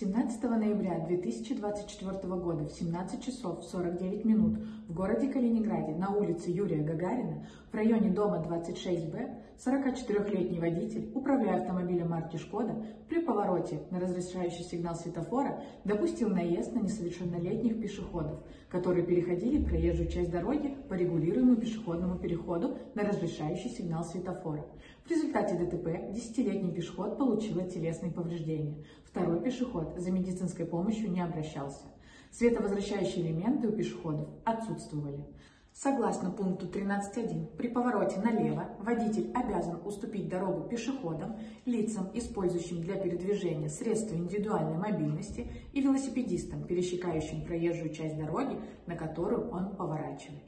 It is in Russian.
17 ноября 2024 года в 17 часов 49 минут в городе Калининграде на улице Юрия Гагарина в районе дома 26Б 44-летний водитель, управляя автомобилем марки «Шкода», при повороте на разрешающий сигнал светофора допустил наезд на несовершеннолетних пешеходов, которые переходили проезжую часть дороги по регулируемому пешеходному переходу на разрешающий сигнал светофора. В результате ДТП 10-летний пешеход получил телесные повреждения. Второй пешеход за медицинской помощью не обращался. Световозвращающие элементы у пешеходов отсутствовали. Согласно пункту 13.1, при повороте налево водитель обязан уступить дорогу пешеходам, лицам, использующим для передвижения средства индивидуальной мобильности и велосипедистам, пересекающим проезжую часть дороги, на которую он поворачивает.